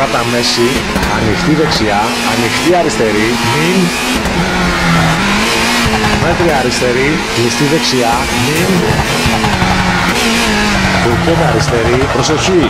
γάτα μέση, ανοιχτή δεξιά, ανοιχτή αριστερή, μην, μέτρια αριστερή, κλειστή δεξιά, μην, τουρκέτα αριστερή, προσοχή,